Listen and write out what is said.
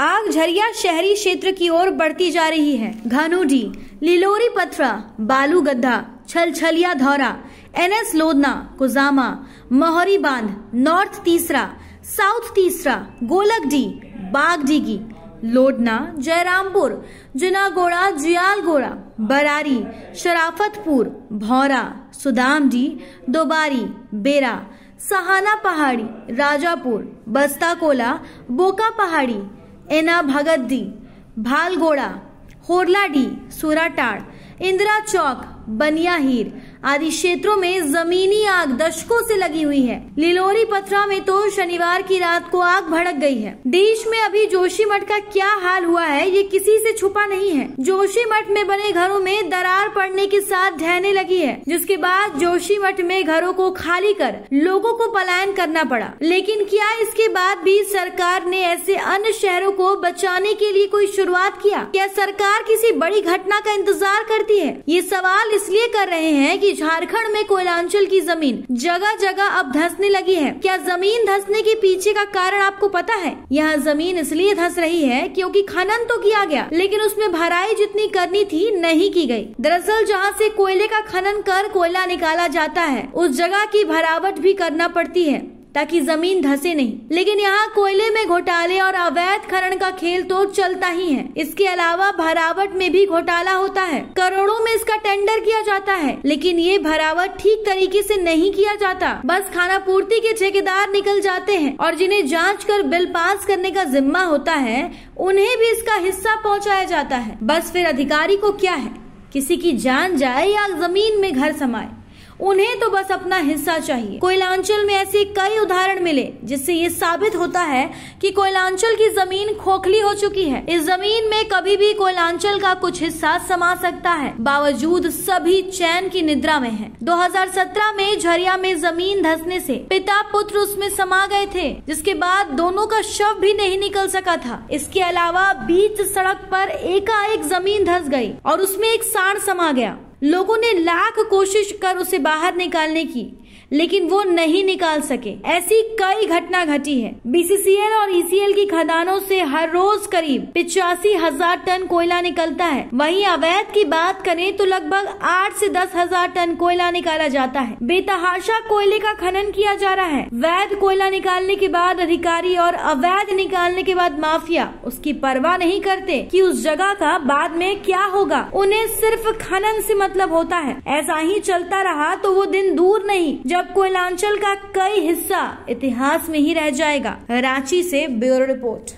आग झरिया शहरी क्षेत्र की ओर बढ़ती जा रही है। घानूडी, लिलोरी पथरा, बालू गड्ढा छलछलिया धौरा, एनएस लोधना कुजामा, मोहरी बाँध, नॉर्थ तीसरा, साउथ तीसरा गोलक गोलकडी, बागडीगी लोडना जयरामपुर, जुनागोड़ा, जियालगोड़ा, बरारी, शराफतपुर, भौरा, सुदामडी, दोबारी, बेरा, सहाना पहाड़ी, राजापुर बस्ता कोला बोका पहाड़ी एना भगतदी भालगोड़ा होरलाडी सुराटाड़ इंदिरा चौक बनिया हीर आदि क्षेत्रों में जमीनी आग दशकों से लगी हुई है। लिलोरी पथरा में तो शनिवार की रात को आग भड़क गई है। देश में अभी जोशी मठ का क्या हाल हुआ है, ये किसी से छुपा नहीं है। जोशी मठ में बने घरों में दरार पड़ने के साथ ढहने लगी है, जिसके बाद जोशी मठ में घरों को खाली कर लोगों को पलायन करना पड़ा। लेकिन क्या इसके बाद भी सरकार ने ऐसे अन्य शहरों को बचाने के लिए कोई शुरुआत किया? क्या सरकार किसी बड़ी घटना का इंतज़ार करती है? ये सवाल इसलिए कर रहे हैं कि झारखंड में कोयलांचल की ज़मीन जगह जगह अब धसने लगी है। क्या ज़मीन धसने के पीछे का कारण आपको पता है? यहाँ ज़मीन इसलिए धस रही है क्योंकि खनन तो किया गया, लेकिन उसमें भराई जितनी करनी थी नहीं की गई। दरअसल जहाँ से कोयले का खनन कर कोयला निकाला जाता है, उस जगह की भरावट भी करना पड़ती है। ताकि ज़मीन धसे नहीं। लेकिन यहाँ कोयले में घोटाले और अवैध खनन का खेल तो चलता ही है। इसके अलावा भरावट में भी घोटाला होता है। करोड़ों में इसका टेंडर किया जाता है। लेकिन ये भरावट ठीक तरीके से नहीं किया जाता। बस खाना पूर्ति के ठेकेदार निकल जाते हैं और जिन्हें जाँच कर बिल पास करने का जिम्मा होता है, उन्हें भी इसका हिस्सा पहुँचाया जाता है। बस फिर अधिकारी को क्या है? किसी की जान जाए या ज़मीन में घर समाये उन्हें तो बस अपना हिस्सा चाहिए। कोयलांचल में ऐसे कई उदाहरण मिले, जिससे ये साबित होता है कि कोयलांचल की ज़मीन खोखली हो चुकी है। इस ज़मीन में कभी भी कोयलांचल का कुछ हिस्सा समा सकता है। बावजूद सभी चैन की निद्रा में है। 2017 में झरिया में ज़मीन धसने से पिता पुत्र उसमें समा गए थे, जिसके बाद दोनों का शव भी नहीं निकल सका था। इसके अलावा बीच सड़क पर एकाएक ज़मीन धस गई और उसमें एक सांड समा गया। लोगों ने लाख कोशिश कर उसे बाहर निकालने की। लेकिन वो नहीं निकाल सके। ऐसी कई घटना घटी है। बीसीसीएल और ईसीएल की खदानों से हर रोज करीब पिचासी हज़ार टन कोयला निकलता है। वहीं अवैध की बात करें तो लगभग आठ से दस हज़ार टन कोयला निकाला जाता है। बेतहाशा कोयले का खनन किया जा रहा है। वैध कोयला निकालने के बाद अधिकारी और अवैध निकालने के बाद माफिया उसकी परवाह नहीं करते कि उस जगह का बाद में क्या होगा। उन्हें सिर्फ़ खनन से मतलब होता है। ऐसा ही चलता रहा तो वो दिन दूर नहीं। जब जब कोयलांचल का कई हिस्सा इतिहास में ही रह जाएगा। रांची से ब्यूरो रिपोर्ट।